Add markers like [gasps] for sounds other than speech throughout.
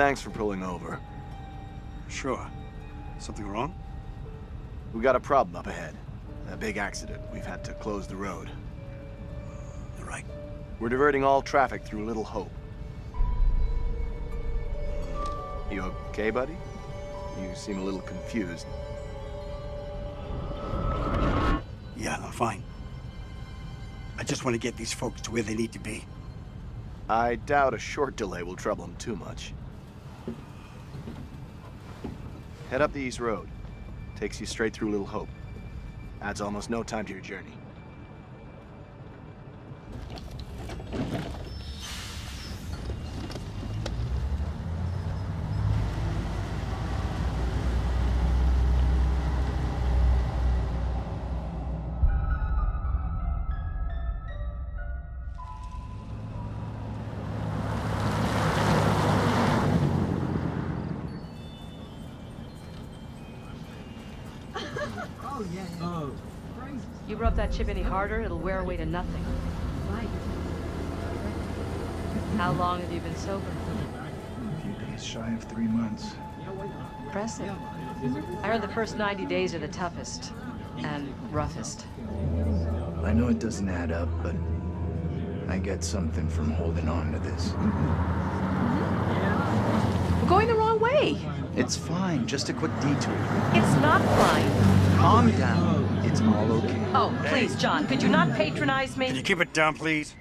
Thanks for pulling over. Sure. Something wrong? We got a problem up ahead. A big accident. We've had to close the road. You're right. We're diverting all traffic through Little Hope. You okay, buddy? You seem a little confused. Yeah, I'm fine. I just want to get these folks to where they need to be. I doubt a short delay will trouble them too much. Head up the East Road. Takes you straight through Little Hope. Adds almost no time to your journey. That chip any harder, it'll wear away to nothing. How long have you been sober? A few days shy of three months. Impressive. I heard the first 90 days are the toughest and roughest. I know it doesn't add up, but I get something from holding on to this. We're going the wrong way. It's fine, just a quick detour. It's not fine. Calm down. It's all okay. Oh, please, John, could you not patronize me? Can you keep it down, please?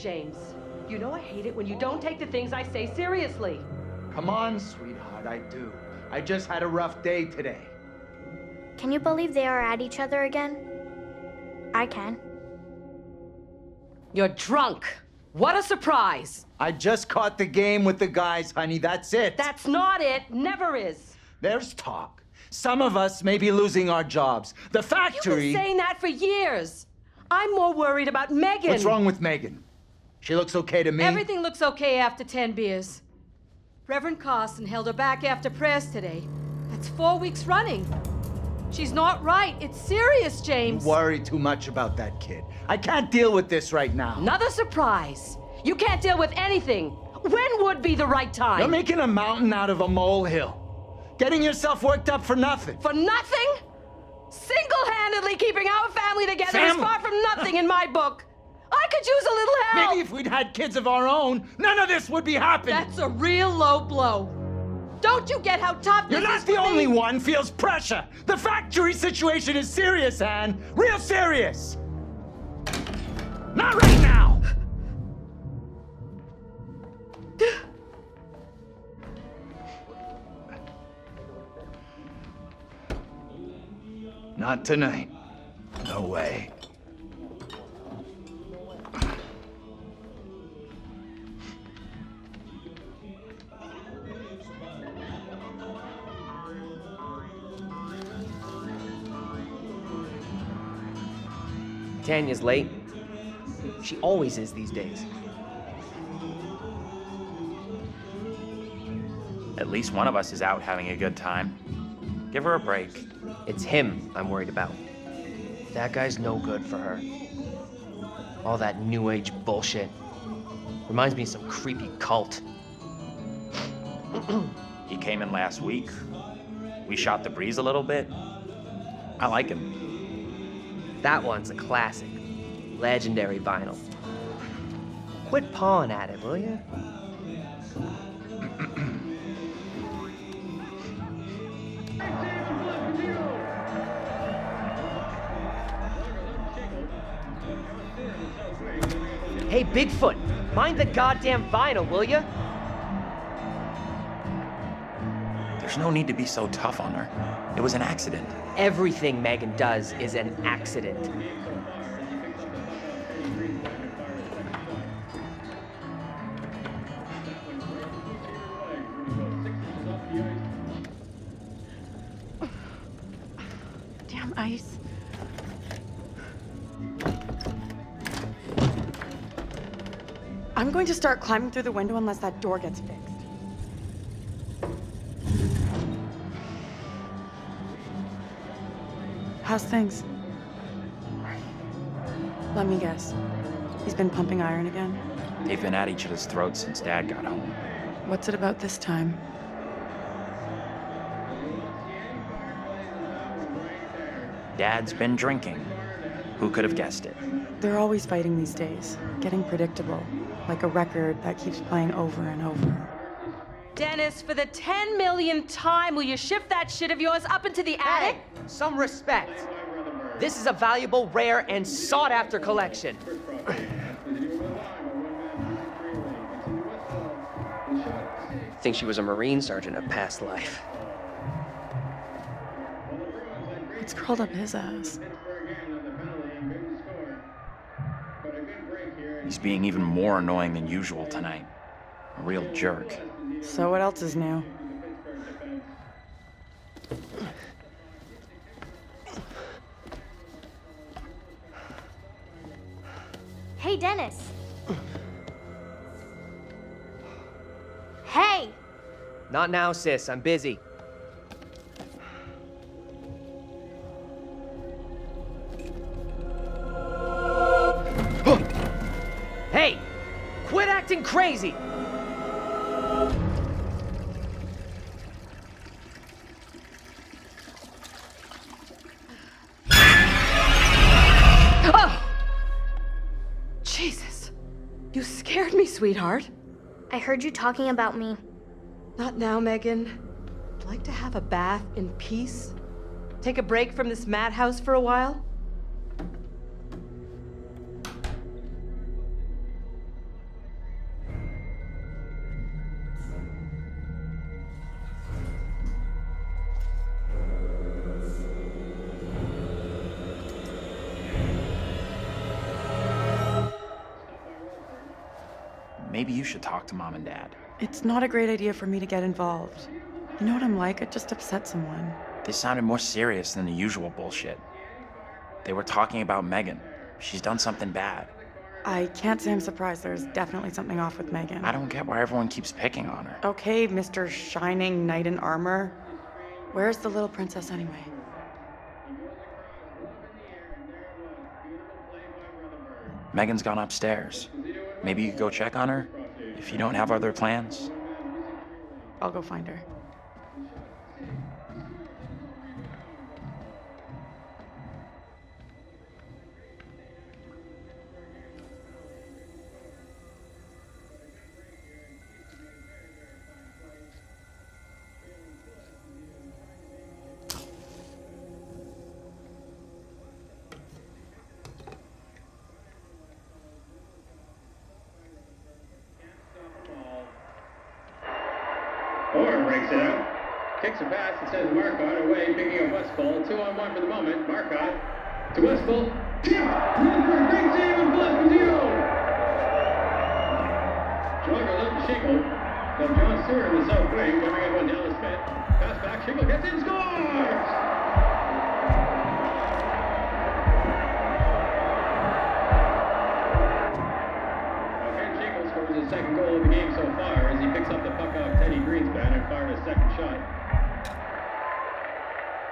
James. You know I hate it when you don't take the things I say seriously. Come on, sweetheart, I do. I just had a rough day today. Can you believe they are at each other again? I can. You're drunk. What a surprise. I just caught the game with the guys, honey. That's it. That's not it. Never is. There's talk. Some of us may be losing our jobs. The factory. You've been saying that for years. I'm more worried about Megan. What's wrong with Megan? She looks okay to me. Everything looks okay after 10 beers. Reverend Carson held her back after prayers today. That's four weeks running. She's not right. It's serious, James. You worry too much about that kid. I can't deal with this right now. Another surprise. You can't deal with anything. When would be the right time? You're making a mountain out of a molehill. Getting yourself worked up for nothing. For nothing? Single-handedly keeping our family together Family? is far from nothing in my book. I could use a little help. Maybe if we'd had kids of our own, none of this would be happening. That's a real low blow. Don't you get how tough You're not is the only me? one feels pressure. The factory situation is serious, Anne. Real serious. Not right now. Not tonight. No way. Tanya's late. She always is these days. At least one of us is out having a good time. Give her a break. It's him I'm worried about. That guy's no good for her. All that new age bullshit. Reminds me of some creepy cult. He came in last week. We shot the breeze a little bit. I like him. That one's a classic. Legendary vinyl. Quit pawing at it, will you? Hey, Bigfoot, mind the goddamn vinyl, will you? There's no need to be so tough on her. It was an accident. Everything Megan does is an accident. Damn ice. I'm going to start climbing through the window unless that door gets fixed. How's things? Let me guess. He's been pumping iron again? They've been at each other's throats since Dad got home. What's it about this time? Dad's been drinking. Who could have guessed it? They're always fighting these days, getting predictable, like a record that keeps playing over and over. Dennis, for the 10 millionth time, will you shift that shit of yours up into the attic? Hey, some respect. This is a valuable, rare, and sought after collection. think she was a Marine sergeant of past life. It's curled up his ass. He's being even more annoying than usual tonight. A real jerk. So what else is new? Dennis. Hey! Not now, sis. I'm busy. [gasps] hey! Quit acting crazy! Sweetheart. I heard you talking about me. Not now, Megan. I'd like to have a bath in peace. Take a break from this madhouse for a while. Should talk to Mom and Dad. It's not a great idea for me to get involved. You know what I'm like? I just upset someone. They sounded more serious than the usual bullshit. They were talking about Megan. She's done something bad. I can't say I'm surprised. There's definitely something off with Megan. I don't get why everyone keeps picking on her. Okay, Mr. Shining Knight in Armor. Where's the little princess anyway? Megan's gone upstairs. Maybe you could go check on her if you don't have other plans. I'll go find her. Goal of the game so far as he picks up the puck off Teddy Greenspan and fired a second shot.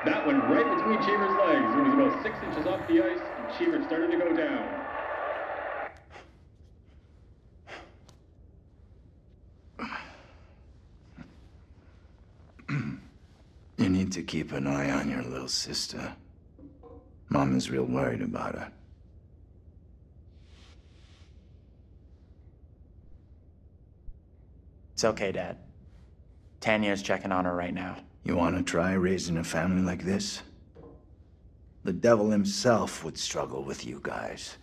That went right between Cheever's legs. It was about six inches off the ice, and Cheever started to go down. You need to keep an eye on your little sister. Mom is real worried about her. It's okay, Dad. Tanya's checking on her right now. You want to try raising a family like this? The devil himself would struggle with you guys.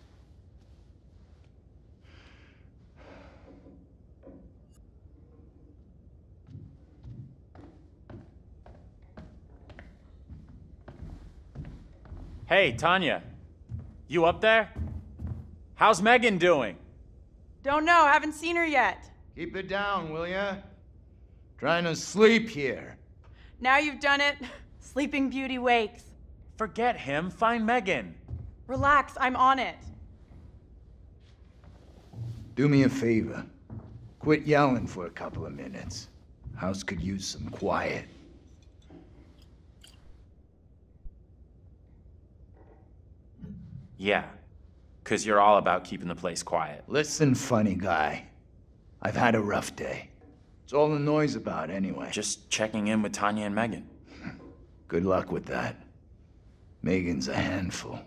Hey, Tanya. You up there? How's Megan doing? Don't know. Haven't seen her yet. Keep it down, will ya? Trying to sleep here. Now you've done it. Sleeping Beauty wakes. Forget him. Find Megan. Relax, I'm on it. Do me a favor. Quit yelling for a couple of minutes. House could use some quiet. Yeah. Because you're all about keeping the place quiet. Listen, funny guy. I've had a rough day. It's all the noise about, anyway. Just checking in with Tanya and Megan. Good luck with that. Megan's a handful.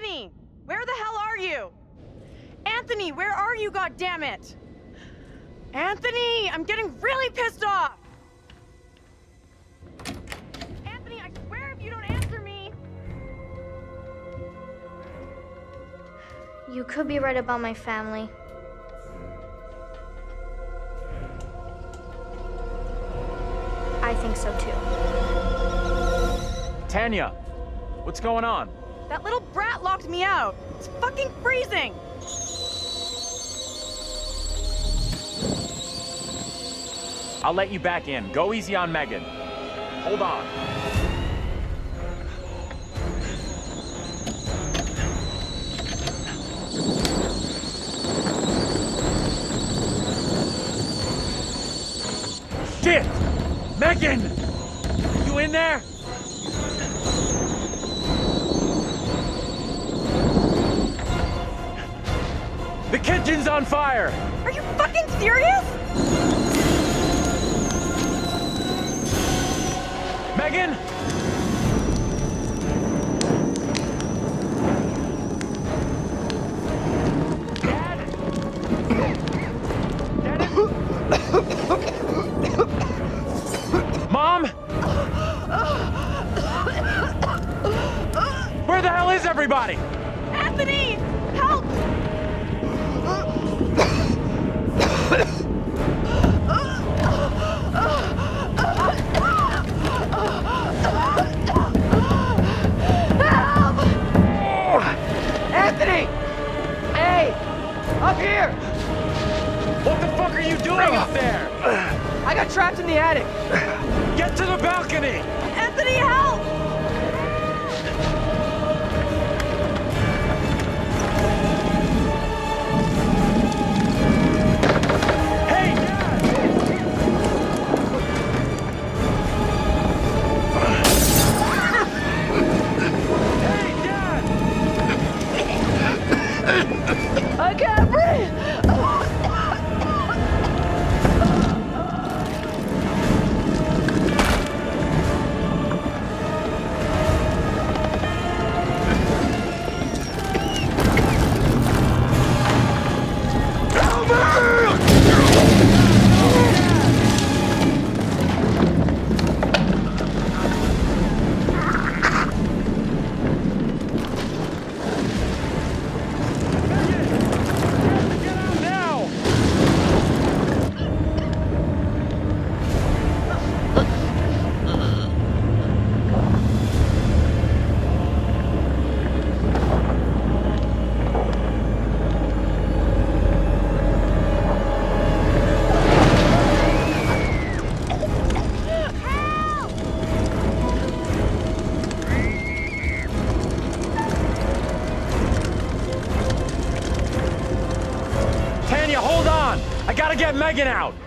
Anthony! Where the hell are you? Anthony, where are you, goddammit? Anthony! I'm getting really pissed off! Anthony, I swear if you don't answer me... You could be right about my family. I think so too. Tanya, what's going on? That little brat locked me out. It's fucking freezing! I'll let you back in. Go easy on Megan. Hold on. Shit! Megan! You in there? Kitchen's on fire! Are you fucking serious? Megan! Mom? Where the hell is everybody? In the attic. Get to the balcony! Anthony, help! Hey, Dad! Hey, Dad! Megan out!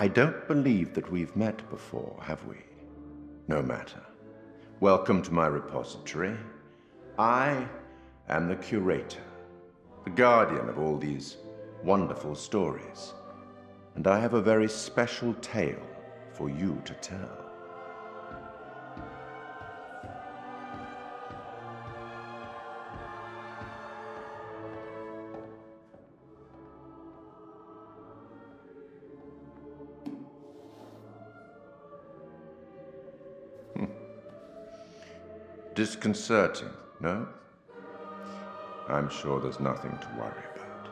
I don't believe that we've met before, have we? No matter. Welcome to my repository. I am the curator, the guardian of all these wonderful stories. And I have a very special tale for you to tell. Disconcerting, no? I'm sure there's nothing to worry about.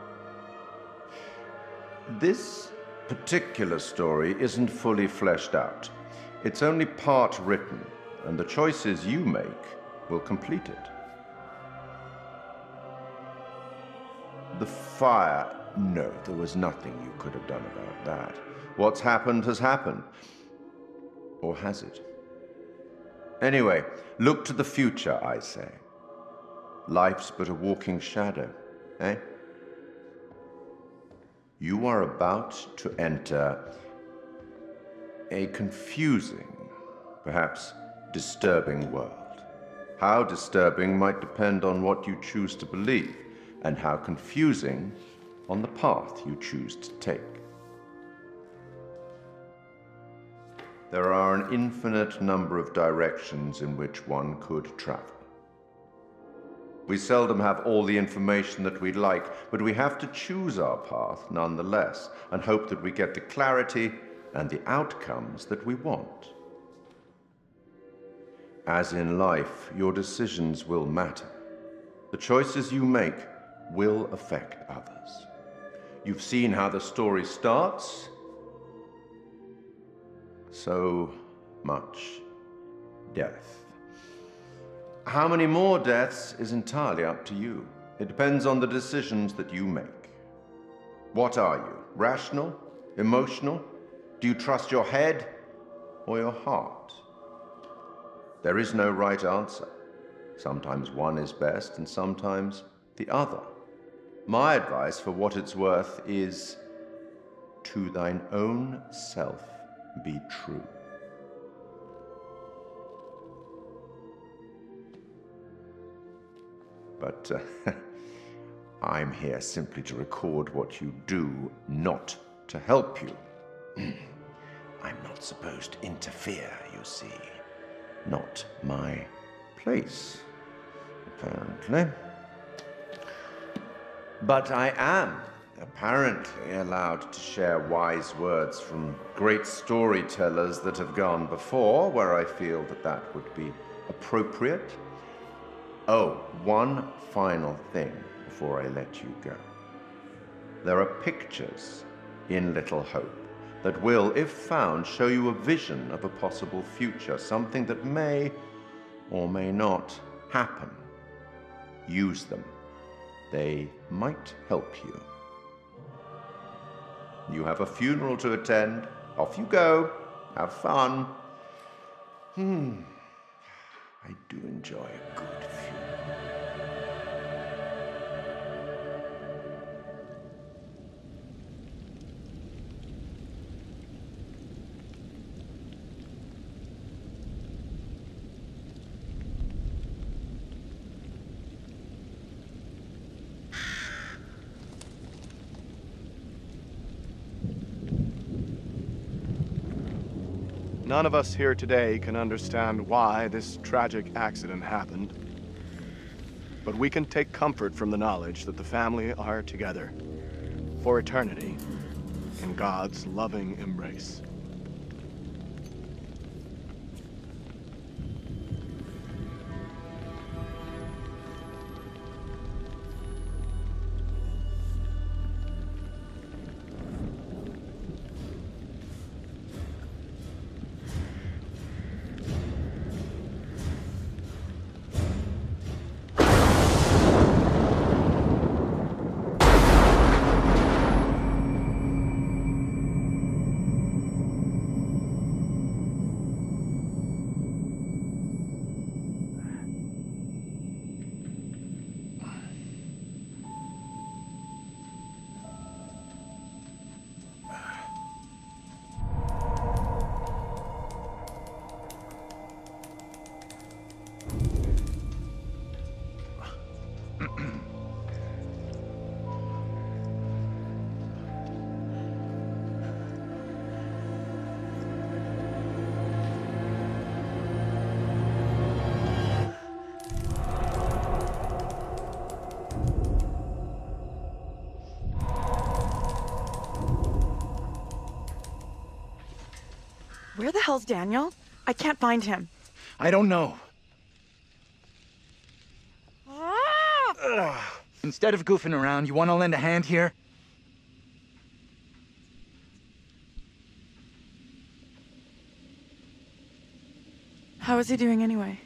This particular story isn't fully fleshed out. It's only part written, and the choices you make will complete it. The fire. No, there was nothing you could have done about that. What's happened has happened. Or has it? Anyway, look to the future, I say. Life's but a walking shadow, eh? You are about to enter a confusing, perhaps disturbing world. How disturbing might depend on what you choose to believe, and how confusing on the path you choose to take. There are an infinite number of directions in which one could travel. We seldom have all the information that we'd like, but we have to choose our path nonetheless and hope that we get the clarity and the outcomes that we want. As in life, your decisions will matter. The choices you make will affect others. You've seen how the story starts. So much death. How many more deaths is entirely up to you. It depends on the decisions that you make. What are you? Rational? Emotional? Do you trust your head or your heart? There is no right answer. Sometimes one is best and sometimes the other. My advice, for what it's worth, is to thine own self be true. But uh, [laughs] I'm here simply to record what you do, not to help you. [clears throat] I'm not supposed to interfere, you see. Not my place, apparently. But I am apparently allowed to share wise words from great storytellers that have gone before, where I feel that that would be appropriate. Oh, one final thing before I let you go. There are pictures in Little Hope that will, if found, show you a vision of a possible future, something that may or may not happen. Use them. They might help you. You have a funeral to attend. Off you go. Have fun. Hmm. I do enjoy a good funeral. None of us here today can understand why this tragic accident happened. But we can take comfort from the knowledge that the family are together for eternity in God's loving embrace. Hell's Daniel? I can't find him. I don't know. Ah! [sighs] Instead of goofing around, you want to lend a hand here? How is he doing anyway?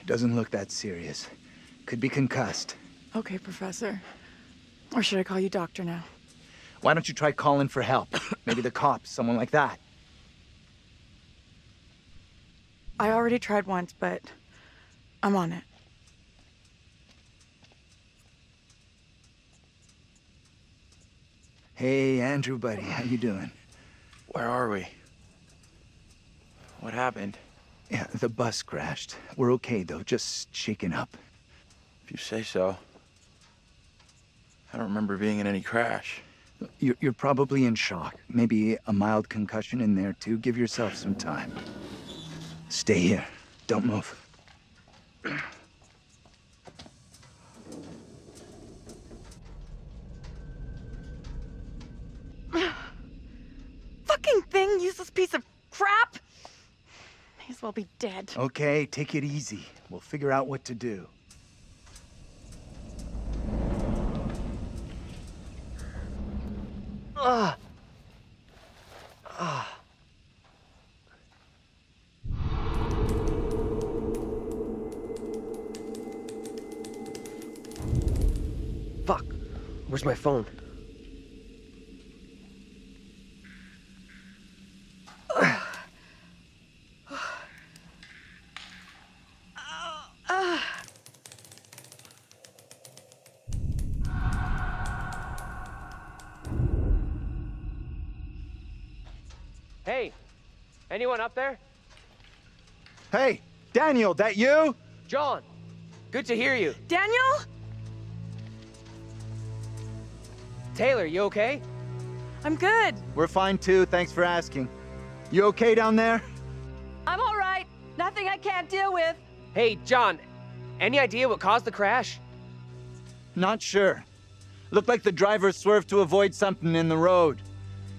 It doesn't look that serious. Could be concussed. Okay, Professor. Or should I call you Doctor now? Why don't you try calling for help? Maybe the cops, someone like that. I already tried once, but I'm on it. Hey, Andrew, buddy, how you doing? Where are we? What happened? Yeah, the bus crashed. We're okay, though, just shaken up. If you say so. I don't remember being in any crash. You're, you're probably in shock. Maybe a mild concussion in there, too. Give yourself some time. Stay here. Don't move. Fucking thing, useless piece of crap! May as well be dead. Okay, take it easy. We'll figure out what to do. Ugh. Where's my phone? Hey, anyone up there? Hey, Daniel, that you? John, good to hear you. Daniel? Taylor, you okay? I'm good. We're fine, too. Thanks for asking. You okay down there? I'm all right. Nothing I can't deal with. Hey, John, any idea what caused the crash? Not sure. Looked like the driver swerved to avoid something in the road.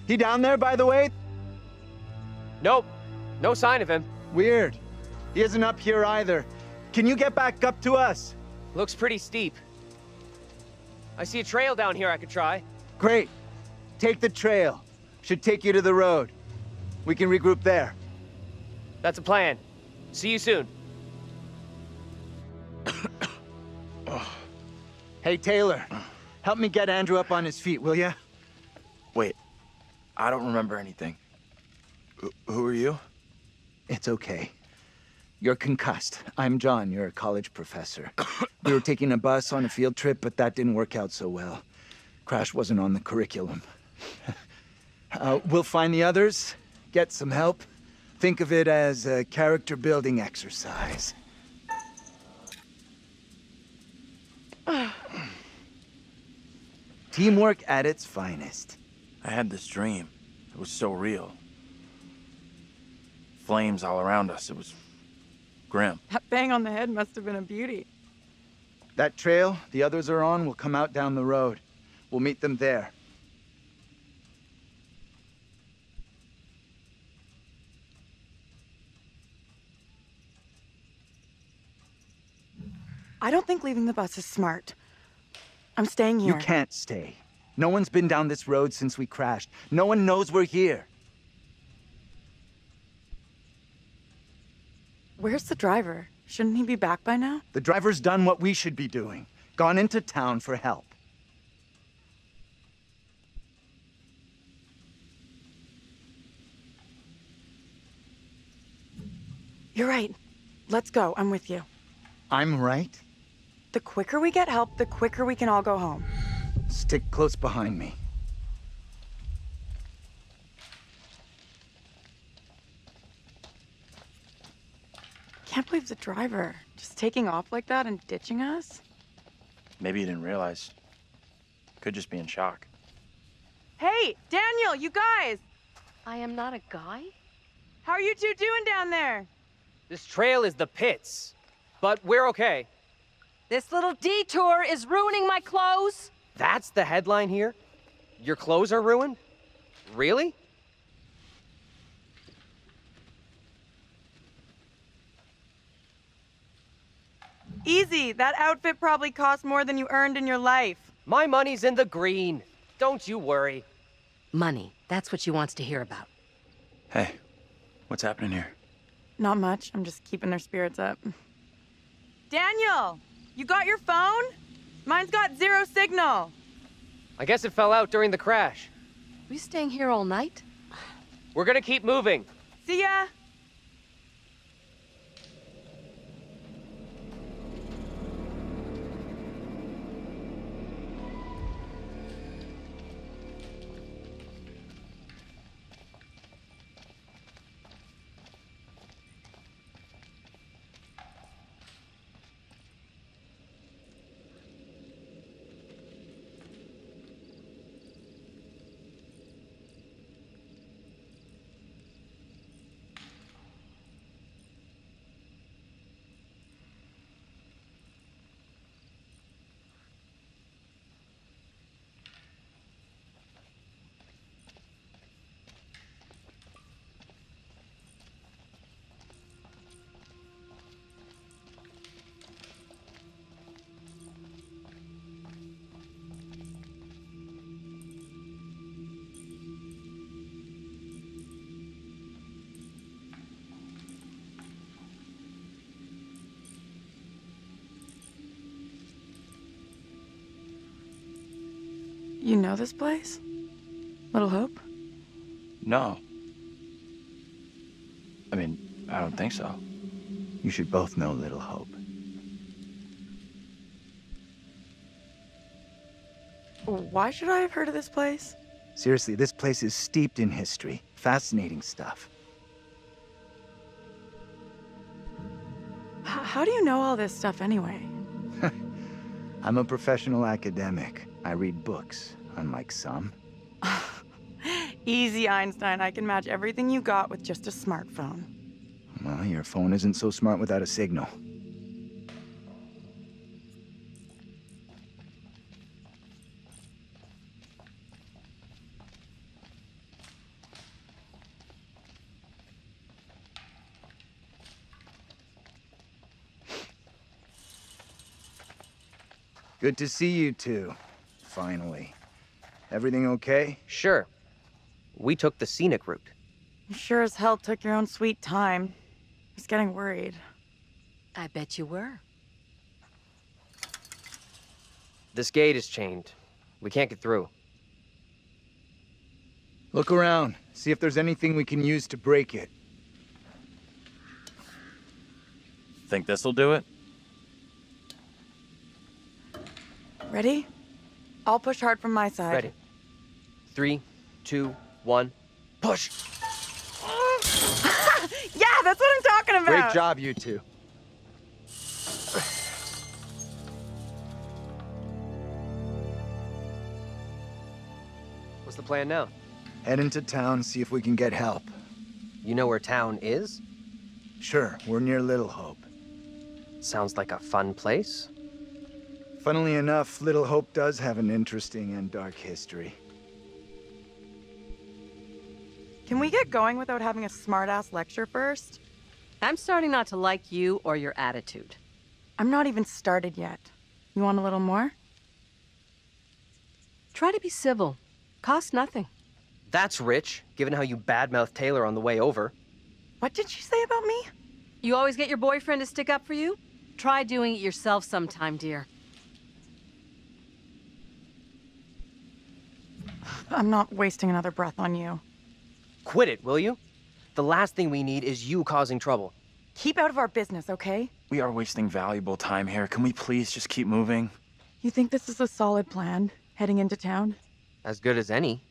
He down there, by the way? Nope. No sign of him. Weird. He isn't up here either. Can you get back up to us? Looks pretty steep. I see a trail down here I could try. Great. Take the trail. Should take you to the road. We can regroup there. That's a plan. See you soon. [coughs] Hey, Taylor. Help me get Andrew up on his feet, will ya? Wait, I don't remember anything. Who are you? It's okay. You're concussed. I'm John. You're a college professor. we were taking a bus on a field trip, but that didn't work out so well. Crash wasn't on the curriculum. uh, we'll find the others, get some help. Think of it as a character building exercise. [sighs] Teamwork at its finest. I had this dream. It was so real. Flames all around us. It was grim. That bang on the head must have been a beauty. That trail the others are on will come out down the road. We'll meet them there. I don't think leaving the bus is smart. I'm staying here. You can't stay. No one's been down this road since we crashed. No one knows we're here. Where's the driver? Shouldn't he be back by now? The driver's done what we should be doing. Gone into town for help. You're right. Let's go. I'm with you. I'm right. The quicker we get help, the quicker we can all go home. Stick close behind me. I can't believe the driver just taking off like that and ditching us. Maybe you didn't realize. Could just be in shock. Hey, Daniel, you guys! I am not a guy? How are you two doing down there? This trail is the pits, but we're okay. This little detour is ruining my clothes. That's the headline here? Your clothes are ruined? Really? Easy. That outfit probably cost more than you earned in your life. My money's in the green. Don't you worry. Money. That's what she wants to hear about. Hey, what's happening here? Not much. I'm just keeping their spirits up. Daniel, you got your phone? Mine's got zero signal. I guess it fell out during the crash. We staying here all night? We're gonna keep moving. See ya. You know this place? Little Hope? No. I mean, I don't think so. You should both know Little Hope. Why should I have heard of this place? Seriously, this place is steeped in history. Fascinating stuff. H- how do you know all this stuff anyway? I'm a professional academic. I read books, unlike some. [laughs] Easy, Einstein. I can match everything you got with just a smartphone. Well, your phone isn't so smart without a signal. Good to see you two. Finally. Everything okay? Sure. We took the scenic route. You sure as hell took your own sweet time. I was getting worried. I bet you were. This gate is chained. We can't get through. Look around. See if there's anything we can use to break it. Think this'll do it? Ready? I'll push hard from my side. Ready. Three, two, one, push! [laughs] yeah, that's what I'm talking about! Great job, you two. What's the plan now? Head into town, see if we can get help. You know where town is? Sure, we're near Little Hope. Sounds like a fun place. Funnily enough, Little Hope does have an interesting and dark history. Can we get going without having a smartass lecture first? I'm starting not to like you or your attitude. I'm not even started yet. You want a little more? Try to be civil. Cost nothing. That's rich, given how you badmouthed Taylor on the way over. What did she say about me? You always get your boyfriend to stick up for you? Try doing it yourself sometime, dear. I'm not wasting another breath on you. Quit it, will you? The last thing we need is you causing trouble. Keep out of our business, okay? We are wasting valuable time here. Can we please just keep moving? You think this is a solid plan, heading into town? As good as any.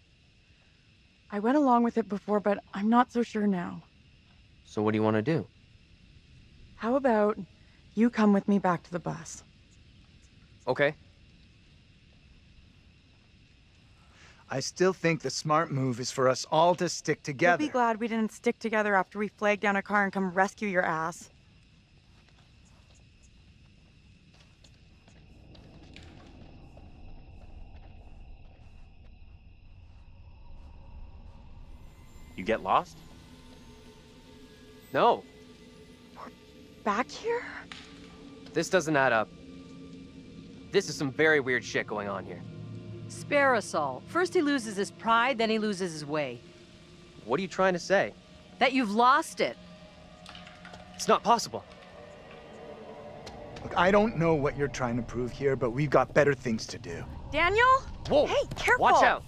I went along with it before, but I'm not so sure now. So what do you want to do? How about you come with me back to the bus? Okay. I still think the smart move is for us all to stick together. You'll be glad we didn't stick together after we flagged down a car and come rescue your ass. You get lost? No. We're Back here? This doesn't add up. This is some very weird shit going on here. Spare us all. First he loses his pride, then he loses his way. What are you trying to say? That you've lost it. It's not possible. Look, I don't know what you're trying to prove here, but we've got better things to do. Daniel? Whoa! Hey, careful! Watch out!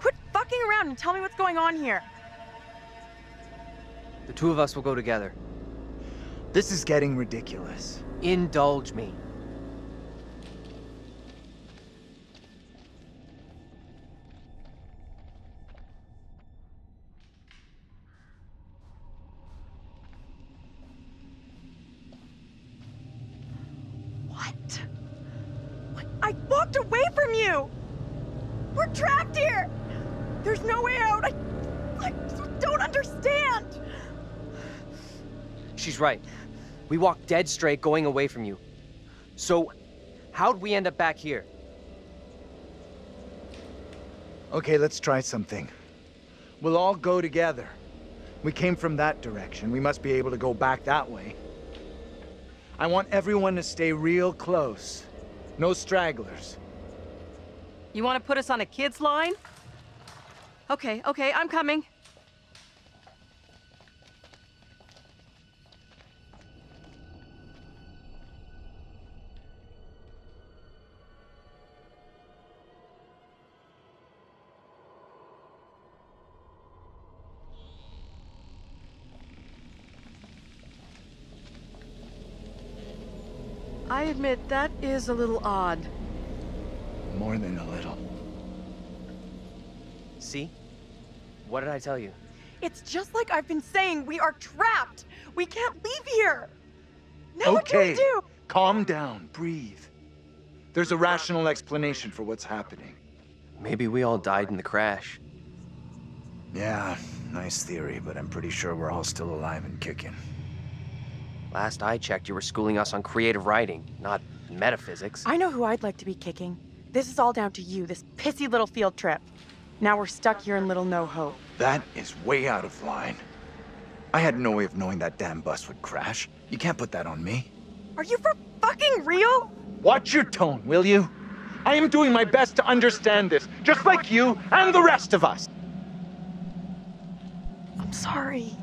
Quit fucking around and tell me what's going on here. The two of us will go together. This is getting ridiculous. Indulge me. We walked dead straight going away from you. So, how'd we end up back here? Okay, let's try something. We'll all go together. We came from that direction. We must be able to go back that way. I want everyone to stay real close. No stragglers. You want to put us on a kid's line? Okay, okay, I'm coming. I admit that is a little odd. More than a little. See? What did I tell you? It's just like I've been saying. We are trapped. We can't leave here. Now what do okay. we do? Calm down. Breathe. There's a rational explanation for what's happening. Maybe we all died in the crash. Yeah, nice theory, but I'm pretty sure we're all still alive and kicking. Last I checked, you were schooling us on creative writing, not metaphysics. I know who I'd like to be kicking. This is all down to you, this pissy little field trip. Now we're stuck here in Little No Hope. That is way out of line. I had no way of knowing that damn bus would crash. You can't put that on me. Are you for fucking real? Watch your tone, will you? I am doing my best to understand this, just like you and the rest of us. I'm sorry.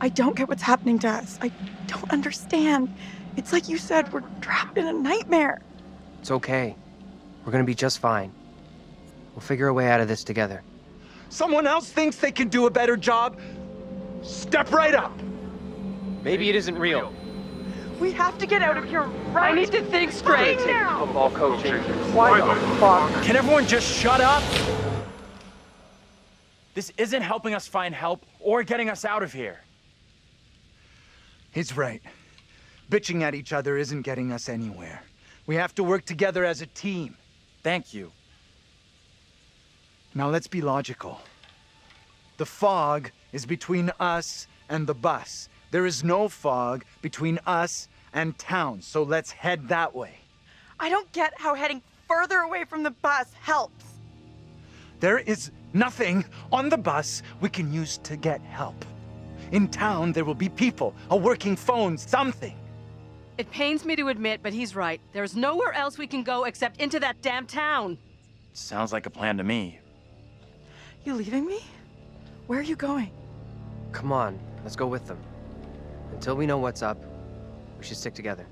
I don't get what's happening to us. I don't understand. It's like you said, we're trapped in a nightmare. It's okay. We're gonna be just fine. We'll figure a way out of this together. Someone else thinks they can do a better job? Step right up. Maybe it isn't real. We have to get out of here right I need to think straight. now. Football coaching. Why the fuck? Can everyone just shut up? This isn't helping us find help or getting us out of here. He's right. Bitching at each other isn't getting us anywhere. We have to work together as a team. Thank you. Now let's be logical. The fog is between us and the bus. There is no fog between us and town, so let's head that way. I don't get how heading further away from the bus helps. There is nothing on the bus we can use to get help. In town, there will be people, a working phone, something. It pains me to admit, but he's right. There's nowhere else we can go except into that damn town. Sounds like a plan to me. You leaving me? Where are you going? Come on, let's go with them. Until we know what's up, we should stick together.